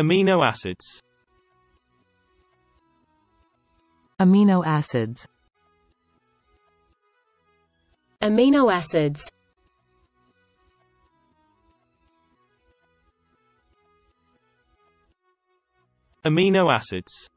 Amino acids. Amino acids. Amino acids. Amino acids.